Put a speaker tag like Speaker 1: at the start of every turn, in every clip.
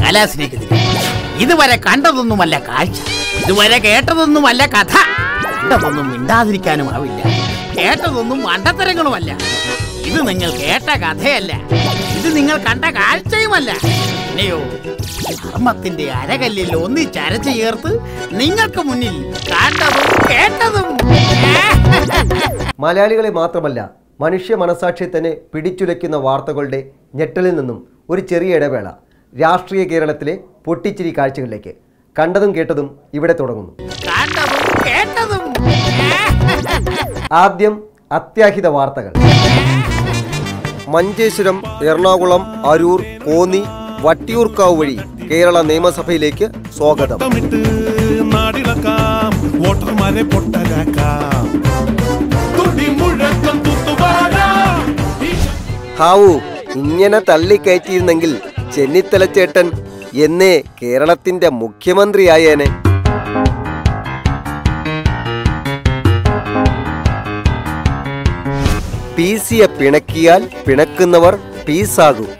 Speaker 1: കലാസ്നേഹിതരെ. ഇതുവരെ കണ്ടതൊന്നുമല്ല കാഴ്ച. ഇതുവരെ കേട്ടതൊന്നുമല്ല കഥ. കണ്ടതൊന്നും മിണ്ടാതിരിക്കാനും ആവില്ല. കേട്ടതൊന്നും മണ്ടത്തരങ്ങളുമല്ല. ഇത് നിങ്ങൾ കേട്ട കഥയല്ല. ഇത് നിങ്ങൾ കണ്ട കാഴ്ചയുമല്ല. പിന്നെയോ ധർമ്മത്തിന്റെ അരകല്ലിൽ ഒന്നിച്ചരച്ചു ചേർത്ത് നിങ്ങൾക്ക് മുന്നിൽ കണ്ടതും കേട്ടതും.
Speaker 2: മലയാളികളെ മാത്രമല്ല മനുഷ്യ മനസാക്ഷിയെ തന്നെ പിടിച്ചുലയ്ക്കുന്ന വാർത്തകളുടെ ഞെട്ടലിൽ നിന്നും ഒരു ചെറിയ ഇടവേള. രാഷ്ട്രീയ കേരളത്തിലെ പൊട്ടിച്ചിരി കാഴ്ചകളിലേക്ക്. കണ്ടതും കേട്ടതും ഇവിടെ തുടങ്ങുന്നു.
Speaker 1: കണ്ടതും കേട്ടതും.
Speaker 2: ആദ്യം അത്യാഹിത വാർത്തകൾ. മഞ്ചേശ്വരം എറണാകുളം അരൂർ കോന്നി വട്ടിയൂർക്കാവ് വഴി കേരള നിയമസഭയിലേക്ക് സ്വാഗതം. ഹാവു ഇങ്ങനെ തള്ളിക്കയറ്റിയിരുന്നെങ്കിൽ ചെന്നിത്തലച്ചേട്ടൻ എന്നേ കേരളത്തിന്റെ മുഖ്യമന്ത്രിയായേനെ. പിസിയെ പിണക്കിയാൽ പിണക്കുന്നവർ പീസാകും.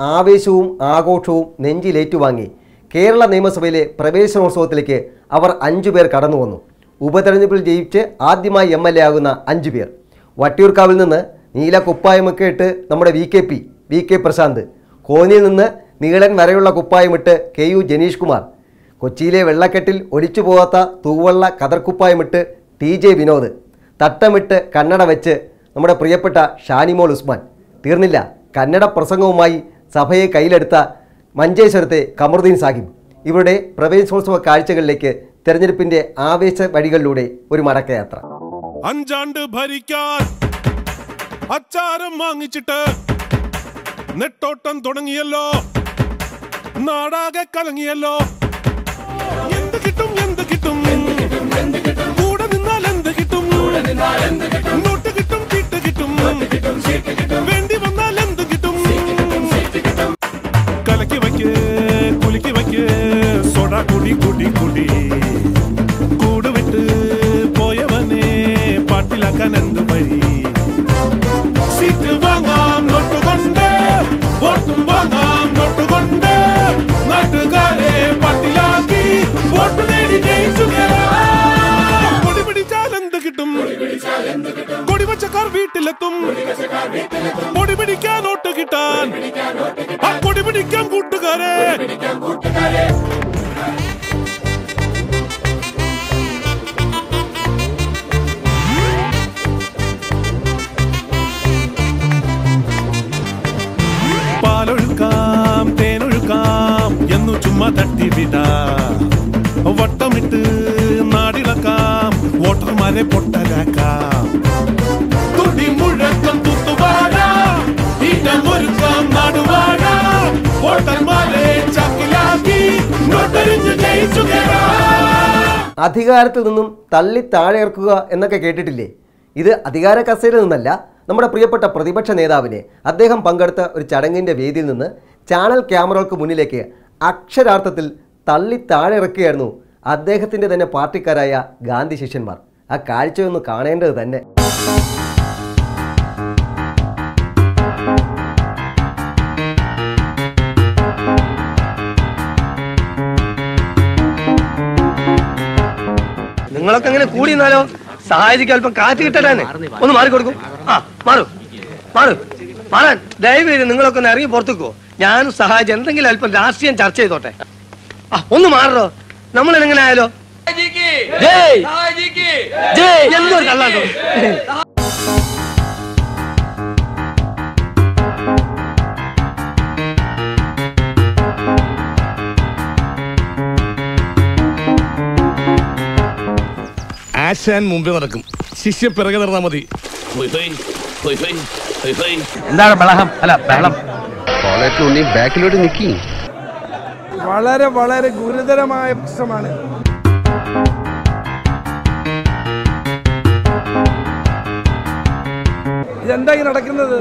Speaker 2: ആവേശവും ആഘോഷവും നെഞ്ചിലേറ്റുവാങ്ങി. കേരള നിയമസഭയിലെ പ്രവേശനോത്സവത്തിലേക്ക് അവർ അഞ്ചു പേർ കടന്നു വന്നു. ഉപതെരഞ്ഞെടുപ്പിൽ ജയിച്ച് ആദ്യമായി എം എൽ എ ആകുന്ന അഞ്ചു പേർ. വട്ടിയൂർക്കാവിൽ നിന്ന് നീല കുപ്പായമൊക്കെ ഇട്ട് നമ്മുടെ V K P V K Prashanth. കോന്നിയിൽ നിന്ന് നീളൻ വരെയുള്ള കുപ്പായമിട്ട് കെ യു ജനീഷ് കുമാർ. കൊച്ചിയിലെ വെള്ളക്കെട്ടിൽ ഒലിച്ചു പോകാത്ത തൂവള്ള കതർക്കുപ്പായമിട്ട് ടി ജെ വിനോദ്. തട്ടമിട്ട് കന്നഡ വെച്ച് നമ്മുടെ പ്രിയപ്പെട്ട ഷാനിമോൾ ഉസ്മാൻ. തീർന്നില്ല. കന്നഡ പ്രസംഗവുമായി സഭയെ കയ്യിലെടുത്ത മഞ്ചേശ്വരത്തെ കമറുദ്ദീൻ സാഹിബ് ഇവരുടെ പ്രവേശനോത്സവ കാഴ്ചകളിലേക്ക് തെരഞ്ഞെടുപ്പിന്റെ ആവേശ വഴികളിലൂടെ ഒരു മടക്കയാത്ര.
Speaker 3: അഞ്ചാണ്ട് ഭരിക്കാൻ അച്ചാരം വാങ്ങിച്ചിട്ട് നെട്ടോട്ടം തുടങ്ങിയല്ലോ. നാടാകെ കലങ്ങിയല്ലോ. കൊടി വച്ചക്കാർ വീട്ടിലെത്തും. കൊടി പിടിക്കാൻ ഓട്ട് കിട്ടാൻ. ആ കൊടി പിടിക്കാൻ കൂട്ടുകാരെ. പാലൊഴുക്കാം തേനൊഴുക്കാം എന്നു ചുമ്മാ തട്ടിവിട. വട്ടമിട്ട് വോട്ടർമാരെ പൊട്ടരാക്കാം തുടി മുഴക്കം തുത്തുവാരാം ഈറ്റമൊരുക്കാം നാടുവാരാം വോട്ടർമാരെ ചക്കിലാക്കി നോട്ടറിഞ്ഞ് ജയിച്ചു
Speaker 2: അധികാരത്തിൽ നിന്നും തള്ളി താഴെ ഇറക്കുക എന്നൊക്കെ കേട്ടിട്ടില്ലേ? ഇത് അധികാര കസേരയിൽ നിന്നല്ല നമ്മുടെ പ്രിയപ്പെട്ട പ്രതിപക്ഷ നേതാവിനെ. അദ്ദേഹം പങ്കെടുത്ത ഒരു ചടങ്ങിന്റെ വേദിയിൽ നിന്ന് ചാനൽ ക്യാമറകൾക്ക് മുന്നിലേക്ക് അക്ഷരാർത്ഥത്തിൽ തള്ളി താഴെ ഇറക്കുകയായിരുന്നു അദ്ദേഹത്തിന്റെ തന്നെ പാർട്ടിക്കാരായ ഗാന്ധി ശിഷ്യന്മാർ. ആ കാഴ്ചയൊന്ന് കാണേണ്ടത് തന്നെ.
Speaker 4: നിങ്ങളൊക്കെ അങ്ങനെ കൂടി നിന്നാലോ? സഹായിക്ക് അല്പം കാറ്റ് കിട്ടലാന്ന് ഒന്ന് മാറി മാറിക്കൊടുക്കും ആ മാറു. മാറു. മാറാൻ ദയവ് ചെയ്ത് നിങ്ങളൊക്കെ ഒന്ന് ഇറങ്ങി പുറത്തേക്കോ ഞാനും സഹായിച്ച് എന്തെങ്കിലും അല്പം രാഷ്ട്രീയം ചർച്ച ചെയ്തോട്ടെ. ആ ഒന്ന് മാറോ നമ്മൾ എങ്ങനെ ആയാലോ? എന്തൊരു കള്ളാണ്ടോ
Speaker 3: ആശാൻ മുമ്പേ നടക്കും. ശിഷ്യ പിറകെ നടന്നാ മതി.
Speaker 4: എന്താണ് ബളഹം അല്ല ബഹളം.
Speaker 5: ബാക്കിലോട്ട് നിക്കി.
Speaker 6: വളരെ വളരെ ഗുരുതരമായ പ്രശ്നമാണ്. ഇതെന്താ ഈ നടക്കുന്നത്?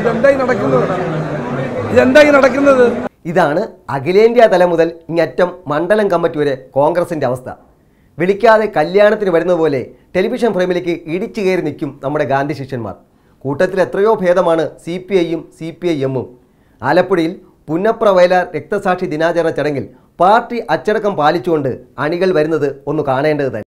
Speaker 6: ഇതെന്തായി നടക്കുന്നത്? ഇതെന്തായി നടക്കുന്നത്?
Speaker 2: ഇതാണ് അഖിലേന്ത്യാ തലം മുതൽ ഇങ്ങറ്റം മണ്ഡലം കമ്മിറ്റി വരെ കോൺഗ്രസിന്റെ അവസ്ഥ. വിളിക്കാതെ കല്യാണത്തിന് വരുന്ന പോലെ ടെലിവിഷൻ ഫ്രെയിമിലേക്ക് ഇടിച്ചു കയറി നിൽക്കും നമ്മുടെ ഗാന്ധി ശിഷ്യന്മാർ. കൂട്ടത്തിൽ എത്രയോ ഭേദമാണ് സി പി ഐയും സി പി ഐ എമ്മും. ആലപ്പുഴയിൽ പുന്നപ്ര വയലാർ രക്തസാക്ഷി ദിനാചരണ ചടങ്ങിൽ പാർട്ടി അച്ചടക്കം പാലിച്ചുകൊണ്ട് അണികൾ വരുന്നത് ഒന്ന് കാണേണ്ടത് തന്നെ.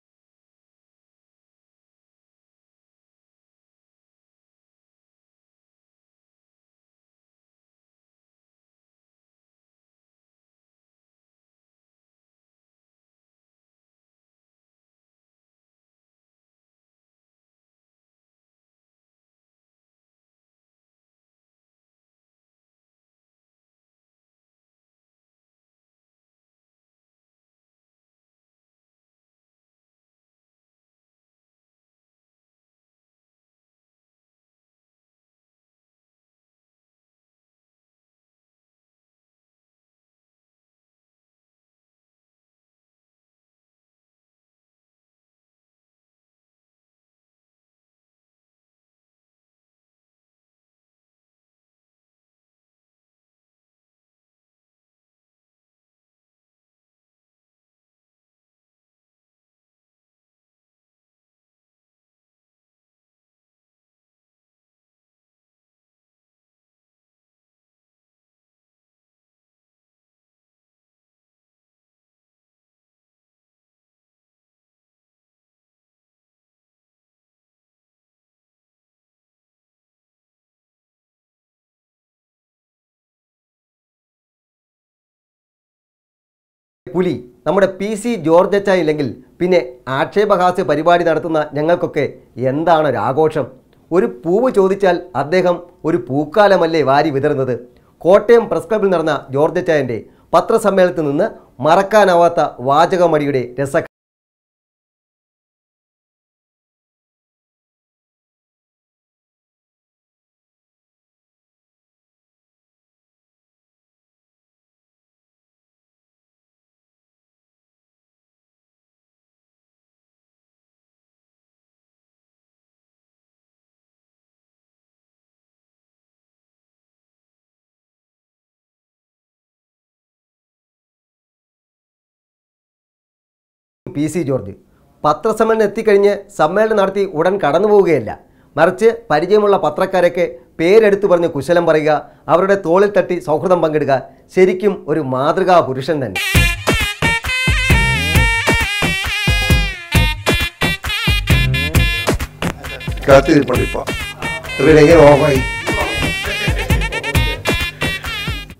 Speaker 2: പുലി. നമ്മുടെ പി സി ജോർജ് അച്ച ഇല്ലെങ്കിൽ പിന്നെ ആക്ഷേപഹാസ്യ പരിപാടി നടത്തുന്ന ഞങ്ങൾക്കൊക്കെ എന്താണ് ഒരു ആഘോഷം? ഒരു പൂവ് ചോദിച്ചാൽ അദ്ദേഹം ഒരു പൂക്കാലമല്ലേ വാരി വിതറുന്നത്? കോട്ടയം പ്രസ് ക്ലബിൽ നടന്ന ജോർജ് അച്ചായന്റെ പത്രസമ്മേളനത്തിൽ നിന്ന് മറക്കാനാവാത്ത വാചകമടിയുടെ രസ പി സി ജോർജ്. പത്രസമ്മേളനം എത്തിക്കഴിഞ്ഞ് സമ്മേളനം നടത്തി ഉടൻ കടന്നു പോവുകയല്ല. മറിച്ച് പരിചയമുള്ള പത്രക്കാരൊക്കെ പേരെടുത്തു പറഞ്ഞ് കുശലം പറയുക അവരുടെ തോളിൽ തട്ടി സൗഹൃദം പങ്കിടുക ശരിക്കും ഒരു മാതൃകാ പുരുഷൻ തന്നെ.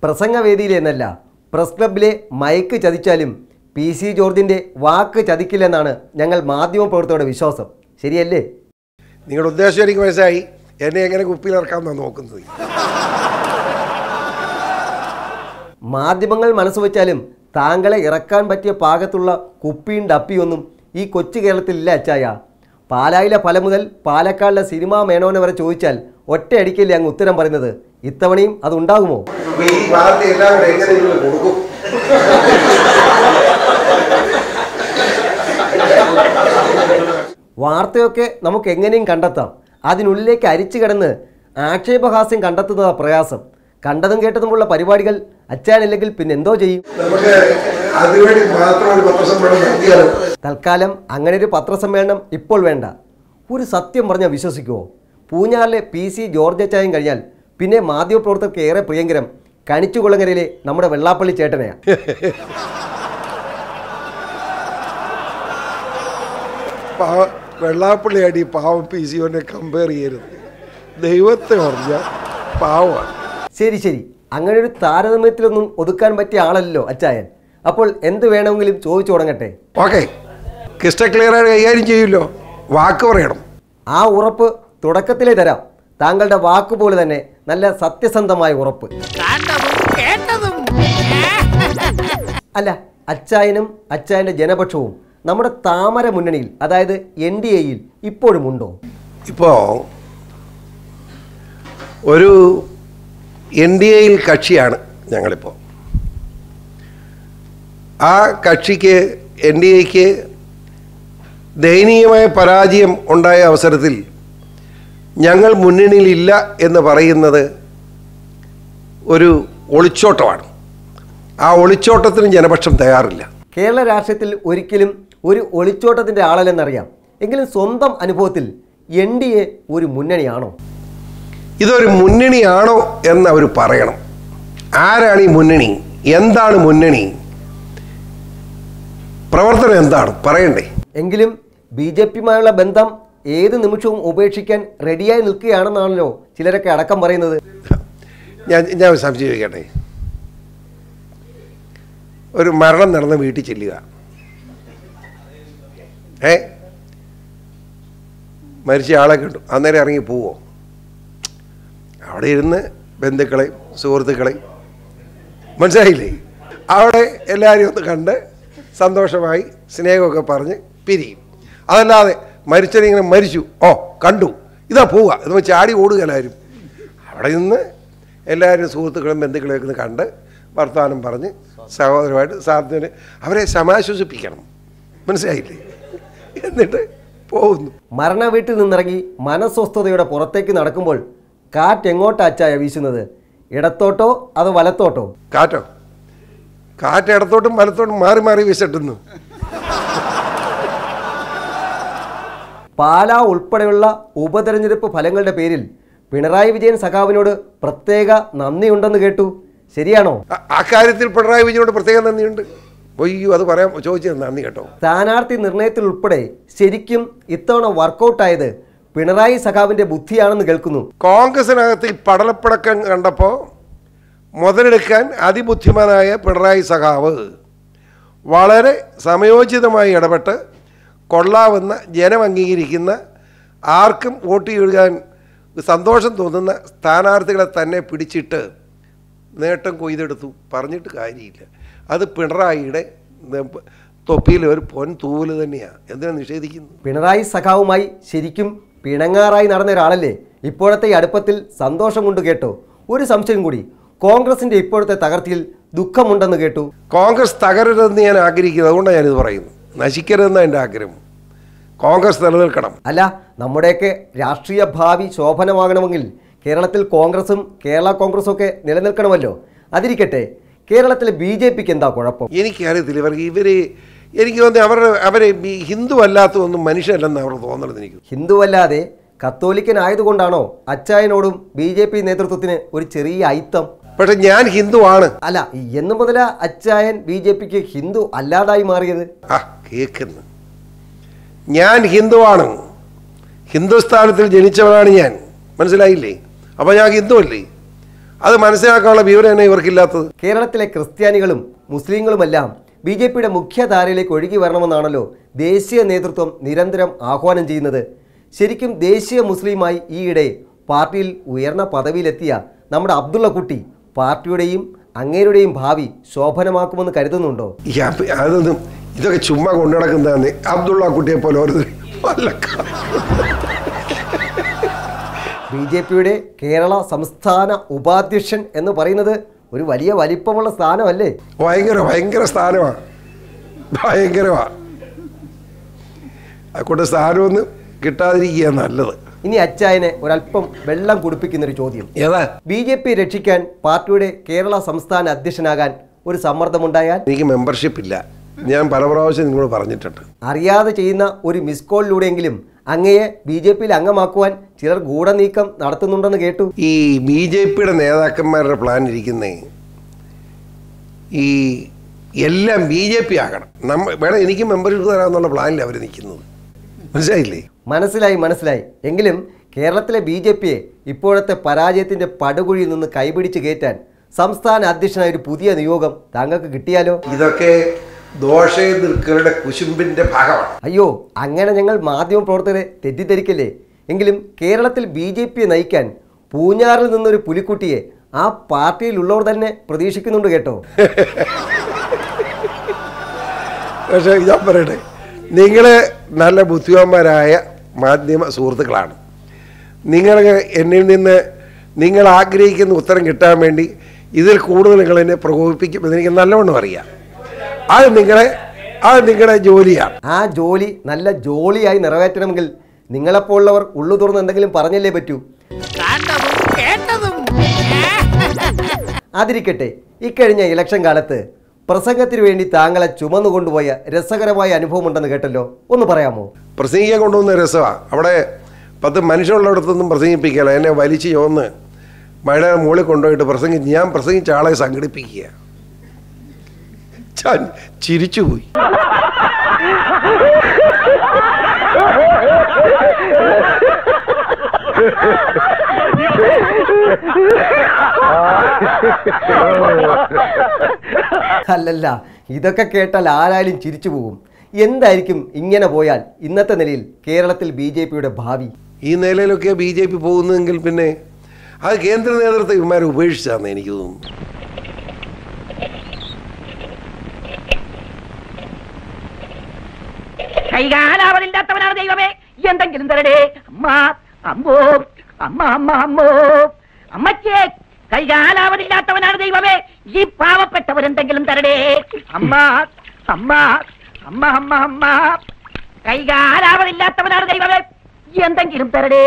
Speaker 2: പ്രസംഗവേദിയിലെന്നല്ല പ്രസ് ക്ലബിലെ മയക്ക് ചതിച്ചാലും പി സി ജോർജിന്റെ വാക്ക് ചതിക്കില്ലെന്നാണ് ഞങ്ങൾ മാധ്യമ പ്രവർത്തകരുടെ വിശ്വാസം. ശരിയല്ലേ?
Speaker 5: നിങ്ങളുടെ ഉദ്ദേശം എനിക്ക് മനസ്സിലായി. എന്നെ എങ്ങനെ കുപ്പിയിലിറക്കാമെന്നാണ് നോക്കുന്നത്.
Speaker 2: മാധ്യമങ്ങൾ മനസ്സ് വെച്ചാലും താങ്കളെ ഇറക്കാൻ പറ്റിയ പാകത്തുള്ള കുപ്പിയും ഡപ്പിയൊന്നും ഈ കൊച്ചു കേരളത്തിലില്ല അച്ചായ. പാലായിലെ പല മുതൽ പാലക്കാടിലെ സിനിമാ മേനോനെ വരെ ചോദിച്ചാൽ ഒറ്റയടിക്കല്ലേ അങ്ങ് ഉത്തരം പറയുന്നത്. ഇത്തവണയും അതുണ്ടാകുമോ
Speaker 5: ഈ വാർത്ത എല്ലാം കൂടെ എങ്ങനെ നിങ്ങൾ കൊടുക്കും
Speaker 2: വാർത്തയൊക്കെ നമുക്ക് എങ്ങനെയും കണ്ടെത്താം. അതിനുള്ളിലേക്ക് അരിച്ചു കിടന്ന് ആക്ഷേപഹാസ്യം കണ്ടെത്തുന്നതാ പ്രയാസം. കണ്ടതും കേട്ടതുമുള്ള പരിപാടികൾ അച്ചാനില്ലെങ്കിൽ പിന്നെ എന്തോ ചെയ്യും തൽക്കാലം അങ്ങനെ ഒരു പത്രസമ്മേളനം ഇപ്പോൾ വേണ്ട. ഒരു സത്യം പറഞ്ഞാൽ വിശ്വസിക്കുമോ പൂഞ്ഞാറിലെ പി സി ജോർജ് അച്ചായം കഴിഞ്ഞാൽ പിന്നെ മാധ്യമപ്രവർത്തകർക്ക് ഏറെ പ്രിയങ്കരം കണിച്ചുകുളങ്ങരയിലെ നമ്മുടെ വെള്ളാപ്പള്ളി ചേട്ടനെയാണ്
Speaker 5: പാവ. വെള്ളാപ്പള്ളിയായിട്ട് ഈ പാവം പി സി ഒനെ കമ്പയർ ചെയ്യരുത്. ദൈവത്തെ പറഞ്ഞ പാവമാണ്.
Speaker 2: ശരി ശരി. അങ്ങനെ ഒരു താരതമ്യത്തിലൊന്നും ഒതുക്കാൻ പറ്റിയ ആളല്ലോ അച്ചായൻ. അപ്പോൾ എന്ത് വേണമെങ്കിലും ചോദിച്ചു തുടങ്ങട്ടെ.
Speaker 5: ഓക്കെ. ക്രിസ്റ്റൽ ക്ലിയർ ആയിട്ട് കൈകാര്യം ചെയ്യുമല്ലോ. വാക്ക് പറയണം.
Speaker 2: ആ ഉറപ്പ് തുടക്കത്തിലേ തരാം. താങ്കളുടെ വാക്കുപോലെ തന്നെ നല്ല സത്യസന്ധമായ ഉറപ്പ്. അല്ല അച്ചായനും അച്ചായന്റെ ജനപക്ഷവും നമ്മുടെ താമര മുന്നണിയിൽ അതായത് എൻ ഡി എയിൽ ഇപ്പോഴും ഉണ്ടോ?
Speaker 5: ഇപ്പോൾ ഒരു എൻ ഡി എയിൽ കക്ഷിയാണ് ഞങ്ങളിപ്പോൾ ആ കക്ഷിക്ക് എൻ ഡി എക്ക് ദയനീയമായ പരാജയം ഉണ്ടായ അവസരത്തിൽ ഞങ്ങൾ മുന്നണിയിലില്ല എന്ന് പറയുന്നത് ഒരു ഒളിച്ചോട്ടമാണ്. ആ ഒളിച്ചോട്ടത്തിന് ജനപക്ഷം തയ്യാറില്ല.
Speaker 2: കേരള രാഷ്ട്രീയത്തിൽ ഒരിക്കലും ഒരു ഒളിച്ചോട്ടത്തിന്റെ ആളല്ലെന്നറിയാം. എങ്കിലും സ്വന്തം അനുഭവത്തിൽ എൻ ഡി എ ഒരു മുന്നണിയാണോ?
Speaker 5: ഇതൊരു മുന്നണിയാണോ എന്ന് അവർ പറയണം. ആരാണ് ഈ മുന്നണി? എന്താണ് മുന്നണി? പ്രവർത്തനം എന്താണ്? പറയണ്ടേ.
Speaker 2: എങ്കിലും ബി ജെ പിയുമായുള്ള ബന്ധം ഏത് നിമിഷവും ഉപേക്ഷിക്കാൻ റെഡിയായി നിൽക്കുകയാണെന്നാണല്ലോ ചിലരൊക്കെ അടക്കം പറയുന്നത്.
Speaker 5: ഞാൻ ഞാൻ സംശയിക്കട്ടെ ഒരു മരണം നടന്ന വീട്ടിൽ ചെല്ലുക. ഏ മരിച്ച ആളെ കിട്ടും അന്നേരം ഇറങ്ങി പോവോ? അവിടെ ഇരുന്ന് ബന്ധുക്കളെയും സുഹൃത്തുക്കളെയും മനസ്സിലായില്ലേ? അവിടെ എല്ലാവരെയും ഒന്ന് കണ്ട് സന്തോഷമായി സ്നേഹമൊക്കെ പറഞ്ഞ് പിരിയും. അതല്ലാതെ മരിച്ചതിങ്ങനെ മരിച്ചു. ഓ കണ്ടു. ഇതാ പോവുക. എന്ന് ചാടി ഓടുക എല്ലാവരും അവിടെ നിന്ന് എല്ലാവരും സുഹൃത്തുക്കളും ബന്ധുക്കളെയൊക്കെ ഒന്ന് കണ്ട് വർത്തമാനം പറഞ്ഞ് സഹോദരമായിട്ട് സാധ്യത അവരെ സമാശ്വസിപ്പിക്കണം. മനസ്സിലായില്ലേ? എന്നിട്ട് പോകുന്നു.
Speaker 2: മരണ വീട്ടിൽ നിന്നിറങ്ങി മനസ്വസ്ഥതയുടെ പുറത്തേക്ക് നടക്കുമ്പോൾ കാറ്റ് എങ്ങോട്ട് അച്ചായ വീശുന്നത്? ഇടത്തോട്ടോ അത് വലത്തോട്ടോ?
Speaker 5: കാറ്റോ? കാറ്റ് ഇടത്തോട്ടും വലത്തോട്ടും മാറി മാറി വീശട്ടുന്നു.
Speaker 2: പാലാ ഉൾപ്പെടെയുള്ള ഉപതെരഞ്ഞെടുപ്പ് ഫലങ്ങളുടെ പേരിൽ പിണറായി വിജയൻ സഖാവിനോട് പ്രത്യേക നന്ദിയുണ്ടെന്ന് കേട്ടു. ശരിയാണോ?
Speaker 5: ആ കാര്യത്തിൽ പിണറായി വിജയനോട് പ്രത്യേക നന്ദിയുണ്ട്. ഒയ്യോ അത് പറയാൻ ചോദിച്ചത് നന്ദി കേട്ടോ.
Speaker 2: സ്ഥാനാർത്ഥി നിർണയത്തിൽ ഉൾപ്പെടെ ശരിക്കും ഇത്തവണ വർക്കൗട്ടായത് പിണറായി സഖാവിന്റെ ബുദ്ധിയാണെന്ന് കേൾക്കുന്നു.
Speaker 5: കോൺഗ്രസിനകത്ത് ഈ പടലപ്പടക്കം കണ്ടപ്പോൾ മുതലെടുക്കാൻ അതിബുദ്ധിമാനായ പിണറായി സഖാവ് വളരെ സമയോചിതമായി ഇടപെട്ട് കൊള്ളാവുന്ന ജനം അംഗീകരിക്കുന്ന ആർക്കും വോട്ട് ചെയ്യാൻ സന്തോഷം തോന്നുന്ന സ്ഥാനാർത്ഥികളെ തന്നെ പിടിച്ചിട്ട് നേട്ടം കൊയ്തെടുത്തു. പറഞ്ഞിട്ട് കാര്യമില്ല. അത് പിണറായിയുടെ തൊപ്പിയിൽ ഒരു പൊൻ തൂവൽ തന്നെയാണ് എന്തിനാ നിഷേധിക്കുന്നത്?
Speaker 2: പിണറായി സഖാവുമായി ശരിക്കും പിണങ്ങാറായി നടന്ന ഒരാളല്ലേ? ഇപ്പോഴത്തെ ഈ അടുപ്പത്തിൽ സന്തോഷം കൊണ്ട് കേട്ടോ. ഒരു സംശയം കൂടി കോൺഗ്രസിന്റെ ഇപ്പോഴത്തെ തകർച്ചയിൽ ദുഃഖമുണ്ടെന്ന് കേട്ടു.
Speaker 5: കോൺഗ്രസ് തകരരുതെന്ന് ഞാൻ ആഗ്രഹിക്കുന്നത് അതുകൊണ്ടാണ് ഞാനിത് പറയുന്നത്. നശിക്കരുതെന്നാണ് എന്റെ ആഗ്രഹം. കോൺഗ്രസ് നിലനിൽക്കണം.
Speaker 2: അല്ല നമ്മുടെയൊക്കെ രാഷ്ട്രീയ ഭാവി ശോഭനമാകണമെങ്കിൽ കേരളത്തിൽ കോൺഗ്രസും കേരള കോൺഗ്രസും ഒക്കെ നിലനിൽക്കണമല്ലോ. അതിരിക്കട്ടെ കേരളത്തിലെ ബി ജെ പിക്ക് എന്താ കുഴപ്പം?
Speaker 5: എനിക്കറിയത്തില്ല ഇവർക്ക് ഇവർ എനിക്ക് തോന്നുന്നത് അവരുടെ അവരെ ഹിന്ദു ഹിന്ദു അല്ലാത്തതൊന്നും മനുഷ്യരല്ലെന്ന് അവർ തോന്നണത് എനിക്ക്.
Speaker 2: ഹിന്ദുവല്ലാതെ കത്തോലിക്കൻ ആയതുകൊണ്ടാണോ അച്ചായനോടും ബി ജെ പി നേതൃത്വത്തിന് ഒരു ചെറിയ അയിത്തം?
Speaker 5: പക്ഷെ ഞാൻ ഹിന്ദു ആണ്.
Speaker 2: അല്ല എന്ന് മുതലാ അച്ചായൻ ബി ജെ പിക്ക് ഹിന്ദു അല്ലാതായി മാറിയത്?
Speaker 5: ആ കേൾക്കുന്നു ഞാൻ ഹിന്ദുവാണ് ഹിന്ദുസ്ഥാനത്തിൽ ജനിച്ചവനാണ് ഞാൻ. മനസ്സിലായില്ലേ? അപ്പോൾ ഞാൻ ഹിന്ദുവല്ലേ അത് മനസ്സിലാക്കാനുള്ള വിവരമാണ് ഇവർക്കില്ലാത്തത്.
Speaker 2: കേരളത്തിലെ ക്രിസ്ത്യാനികളും മുസ്ലിങ്ങളുമെല്ലാം ബി ജെ പിയുടെ മുഖ്യധാരയിലേക്ക് ഒഴുകി വരണമെന്നാണല്ലോ ദേശീയ നേതൃത്വം നിരന്തരം ആഹ്വാനം ചെയ്യുന്നത്. ശരിക്കും ദേശീയ മുസ്ലിമായി ഈയിടെ പാർട്ടിയിൽ ഉയർന്ന പദവിയിലെത്തിയ നമ്മുടെ അബ്ദുള്ള കുട്ടി പാർട്ടിയുടെയും അങ്ങേരുടെയും ഭാവി ശോഭനമാക്കുമെന്ന് കരുതുന്നുണ്ടോ?
Speaker 5: അതൊന്നും ഇതൊക്കെ ചുമ്മാ കൊണ്ടു നടക്കുന്നതാണ് അബ്ദുള്ള കുട്ടിയെ പോലെ കാ-
Speaker 2: ബി ജെ പിയുടെ കേരള സംസ്ഥാന ഉപാധ്യക്ഷൻ എന്ന് പറയുന്നത് ഒരു വലിയ വലിപ്പമുള്ള സ്ഥാനമല്ലേ?
Speaker 5: ഭയങ്കര ഭയങ്കര സ്ഥാനമാണ്. ഭയങ്കരമാണ് അതുകൊണ്ട് സ്ഥാനമൊന്നും കിട്ടാതിരിക്കുക നല്ലത്.
Speaker 2: ഇനി അച്ചായനെ ഒരല്പം വെള്ളം കുടിപ്പിക്കുന്ന ഒരു ചോദ്യം.
Speaker 5: ഏതാ?
Speaker 2: ബി ജെ പി രക്ഷിക്കാൻ പാർട്ടിയുടെ കേരള സംസ്ഥാന അധ്യക്ഷനാകാൻ ഒരു സമ്മർദ്ദമുണ്ടായാൽ?
Speaker 5: എനിക്ക് മെമ്പർഷിപ്പ് ഇല്ല. ഞാൻ പല പ്രാവശ്യം നിങ്ങളോട് പറഞ്ഞിട്ടുണ്ട്.
Speaker 2: അറിയാതെ ചെയ്യുന്ന ഒരു മിസ് കോളിലൂടെയെങ്കിലും അങ്ങയെ ബി ജെ പിയിൽ അംഗമാക്കുവാൻ ചിലർ ഗൂഢനീക്കം നടത്തുന്നുണ്ടെന്ന് കേട്ടു.
Speaker 5: ഈ ബി ജെ പിയുടെ നേതാക്കന്മാരുടെ പ്ലാൻ ഇരിക്കുന്നേ ഈ എല്ലാം ബി ജെ പി ആകണം. നമ്മ വേണം എനിക്ക് മെമ്പർഷിപ്പ് തരാമെന്നുള്ള പ്ലാനിൽ അവർ നിൽക്കുന്നത്. മനസ്സിലായില്ലേ?
Speaker 2: മനസ്സിലായി മനസ്സിലായി. എങ്കിലും കേരളത്തിലെ ബി ജെ പിയെ ഇപ്പോഴത്തെ പരാജയത്തിന്റെ പടുകുഴിയിൽ നിന്ന് കൈപിടിച്ച് കയറ്റാൻ സംസ്ഥാന അധ്യക്ഷനായ ഒരു പുതിയ നിയോഗം താങ്കൾക്ക് കിട്ടിയാലോ?
Speaker 5: ഇതൊക്കെ ദോഷേതൃക്കളുടെ കുശുമ്പിന്റെ ഭാഗമാണ്.
Speaker 2: അയ്യോ അങ്ങനെ ഞങ്ങൾ മാധ്യമ പ്രവർത്തകരെ തെറ്റിദ്ധരിക്കല്ലേ? എങ്കിലും കേരളത്തിൽ ബി ജെ പിയെ നയിക്കാൻ പൂഞ്ഞാറിൽ നിന്നൊരു പുലിക്കുട്ടിയെ ആ പാർട്ടിയിലുള്ളവർ തന്നെ പ്രതീക്ഷിക്കുന്നുണ്ട് കേട്ടോ.
Speaker 5: പക്ഷേ ഞാൻ പറയട്ടെ നിങ്ങൾ നല്ല ബുദ്ധിമാന്മാരായ മാധ്യമ സുഹൃത്തുക്കളാണ്. നിങ്ങൾ എന്നിൽ നിന്ന് നിങ്ങൾ ആഗ്രഹിക്കുന്ന ഉത്തരം കിട്ടാൻ വേണ്ടി ഇതിൽ കൂടുതൽ നിങ്ങൾ എന്നെ പ്രകോപിപ്പിക്കുമെന്ന് എനിക്ക് നല്ലവണ്ണം അറിയാം. അത് നിങ്ങളെ അത് നിങ്ങളുടെ ജോലിയാണ്.
Speaker 2: ആ ജോലി നല്ല ജോലിയായി നിറവേറ്റണമെങ്കിൽ നിങ്ങളെപ്പോലുള്ളവർ ഉള്ളു തുറന്ന് എന്തെങ്കിലും പറഞ്ഞല്ലേ പറ്റൂ? അതിരിക്കട്ടെ ഇക്കഴിഞ്ഞ ഇലക്ഷൻ കാലത്ത് പ്രസംഗത്തിന് വേണ്ടി താങ്കളെ ചുമന്നു കൊണ്ടുപോയ രസകരമായ അനുഭവം ഉണ്ടെന്ന് കേട്ടല്ലോ. ഒന്ന് പറയാമോ?
Speaker 5: പ്രസംഗിക്കാൻ കൊണ്ടുവന്ന രസമാണ് അവിടെ പത്ത് മനുഷ്യരുള്ളിടത്തൊന്നും പ്രസംഗിപ്പിക്കല എന്നെ വലിച്ചു ചോന്ന് മഴ മുകളിൽ കൊണ്ടുപോയിട്ട് പ്രസംഗിച്ച് ഞാൻ പ്രസംഗിച്ച ആളെ സംഘടിപ്പിക്കുക. ചിരിച്ചുപോയി.
Speaker 2: അല്ലല്ല ഇതൊക്കെ കേട്ടാൽ ആരായാലും ചിരിച്ചു പോകും. എന്തായിരിക്കും ഇങ്ങനെ പോയാൽ ഇന്നത്തെ നിലയിൽ കേരളത്തിൽ ബി ജെ പിയുടെ ഭാവി?
Speaker 5: ഈ നിലയിലൊക്കെ ബി ജെ പി പോകുന്നതെങ്കിൽ പിന്നെ അത് കേന്ദ്ര നേതൃത്വം ഇവന്മാരെ ഉപേക്ഷിച്ചാന്ന് എനിക്ക് തോന്നുന്നു.
Speaker 1: കൈകാലാവതില്ലാത്തവനാണ് ദൈവമേ. എന്തെങ്കിലും തരടേ അമ്മ അമ്മോ അമ്മ അമ്മ അമ്മോ. അമ്മച്ചേ കൈകാലാവതില്ലാത്തവനാണ് ദൈവമേ. ഈ പാവപ്പെട്ടവരെന്തെങ്കിലും തരടേ അമ്മ അമ്മ അമ്മ അമ്മ അമ്മ. കൈകാലാവതില്ലാത്തവനാണ് ദൈവമേ. എന്തെങ്കിലും തരടേ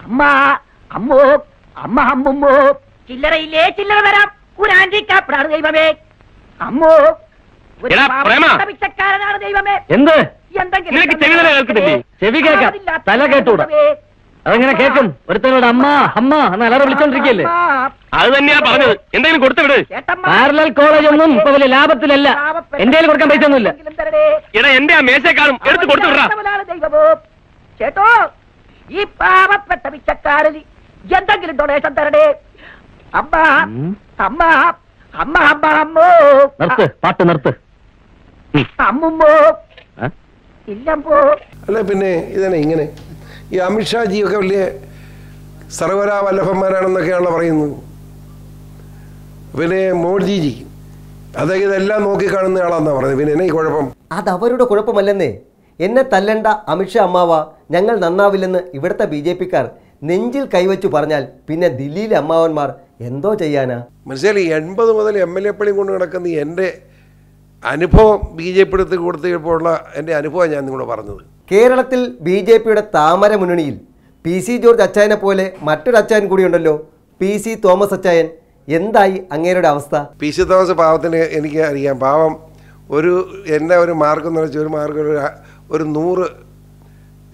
Speaker 1: അമ്മ അമ്മോ അമ്മ അമ്മുമ്മോ. ചില്ലറയില്ലേ ചില്ലറ തരാം. ഒരു ആന്റിക്കാപ്പിടാണ് ദൈവമേ. അമ്മോ
Speaker 7: എന്ത്?
Speaker 1: എന്തെങ്കിലും
Speaker 7: ചെവി തല കേൾക്കുന്നില്ലേ?
Speaker 1: ചെവി
Speaker 7: കേൾക്കാം. തല കേട്ടൂടാ. അതെങ്ങനെ കേൾക്കും ഒരുത്തനോട് അമ്മ അമ്മ എന്ന് അലറ വിളിച്ചോണ്ടിരിക്കല്ലേ? അത് തന്നെയാ പറഞ്ഞത്. എന്തെങ്കിലും കൊടുത്തു വിട്. പാരലൽ കോളേജ് ഒന്നും ഇപ്പൊ വലിയ ലാഭത്തിലല്ല. എന്റെ കയ്യിൽ കൊടുക്കാൻ പൈസ ഒന്നുമില്ല. എടാ എന്റെ ആ മേശക്കാളും എടുത്ത് കൊടുത്തു വിടാ
Speaker 1: ചേട്ടോ ഈ പാവപ്പെട്ട പിച്ചക്കാരന് എന്തെങ്കിലും ഡൊണേഷൻ തരണേ അമ്മ. അമ്മ അമ്മ അമ്മ അമ്മോ.
Speaker 7: നിർത്ത് പാട്ട് നിർത്ത്. അമ്മുമ്പോ?
Speaker 1: ഇല്ലമ്പോ
Speaker 5: അല്ല പിന്നെ ഇതന്നെ ഇങ്ങനെ ഈ അമിത്ഷാജിയൊക്കെ വലിയ സർവരാ വല്ലഭന്മാരാണെന്നൊക്കെയാണല്ലോ പറയുന്നത്. പിന്നെ മോഡിജി അദ്ദേഹം ഇതെല്ലാം നോക്കിക്കാണുന്ന ആളാന്നാ പറഞ്ഞത്. പിന്നെ എന്നെ ഈ കുഴപ്പം.
Speaker 2: അത് അവരുടെ കുഴപ്പമല്ലെന്നേ. എന്നെ തല്ലണ്ട അമിത്ഷാ അമ്മാവ. ഞങ്ങൾ നന്നാവില്ലെന്ന് ഇവിടുത്തെ ബി ജെ പിക്കാർ നെഞ്ചിൽ കൈവച്ചു പറഞ്ഞാൽ പിന്നെ ദില്ലിയിലെ അമ്മാവന്മാർ എന്തോ ചെയ്യാനാ?
Speaker 5: മനസ്സിലായി? എൺപത് മുതൽ എം എൽ എ പണിയും കൊണ്ട് നടക്കുന്ന എന്റെ അനുഭവം ബി ജെ പി എടുത്ത് കൊടുത്തപ്പോഴുള്ള എന്റെ അനുഭവം ഞാൻ നിങ്ങളോട് പറഞ്ഞത്.
Speaker 2: കേരളത്തിൽ ബി ജെ പിയുടെ താമര മുന്നണിയിൽ പി സി ജോർജ് അച്ചായനെ പോലെ മറ്റൊരു അച്ചായൻ കൂടിയുണ്ടല്ലോ പി സി തോമസ് അച്ചായൻ. എന്തായി അങ്ങേരുടെ അവസ്ഥ?
Speaker 5: പി സി തോമസ് പാവത്തിന് എനിക്ക് അറിയാം. പാവം ഒരു എന്റെ ഒരു മാർഗം എന്ന് വെച്ചാൽ ഒരു മാർഗം ഒരു ഒരു നൂറ്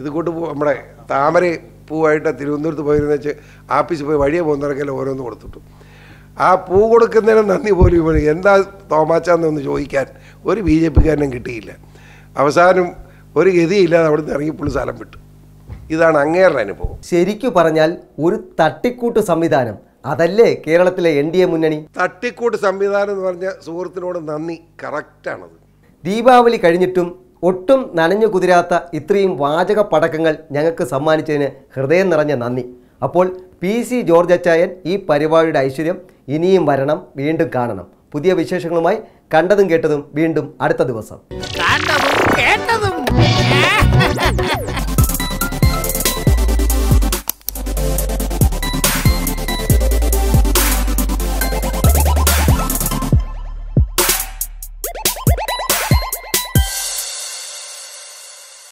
Speaker 5: ഇത് കൂട്ട് നമ്മുടെ താമര പൂവായിട്ട് തിരുവനന്തപുരത്ത് പോയിരുന്ന വെച്ച് ആഫീസിൽ പോയി വഴിയെ പോകുന്നവർക്കെല്ലാം ഓരോന്ന് കൊടുത്തിട്ടു. ആ പൂ കൊടുക്കുന്നതിന് നന്ദി പോലും എന്താ തോമാച്ചാന്നൊന്ന് ചോദിക്കാൻ ഒരു ബി ജെ പിക്കാരനും കിട്ടിയില്ല. അവസാനം ഒരു ഗതിയില്ലാതെ അവിടുന്ന് ഇറങ്ങി പുള്ളി സ്ഥലം വിട്ടു. ഇതാണ് അങ്ങേരുടെ അനുഭവം.
Speaker 2: ശരിക്കു പറഞ്ഞാൽ ഒരു തട്ടിക്കൂട്ട് സംവിധാനം. അതല്ലേ കേരളത്തിലെ എൻ ഡി എ മുന്നണി?
Speaker 5: തട്ടിക്കൂട്ട് സംവിധാനം എന്ന് പറഞ്ഞ സുഹൃത്തിനോട് നന്ദി. കറക്റ്റാണത്
Speaker 2: ദീപാവലി കഴിഞ്ഞിട്ടും ഒട്ടും നനഞ്ഞു കുതിരാത്ത ഇത്രയും വാചക പടക്കങ്ങൾ ഞങ്ങൾക്ക് സമ്മാനിച്ചതിന് ഹൃദയം നിറഞ്ഞ നന്ദി. അപ്പോൾ പി സി ജോർജ് അച്ചായൻ ഈ പരിപാടിയുടെ ഐശ്വര്യം ഇനിയും വരണം വീണ്ടും കാണണം. പുതിയ വിശേഷങ്ങളുമായി കണ്ടതും കേട്ടതും വീണ്ടും അടുത്ത ദിവസം.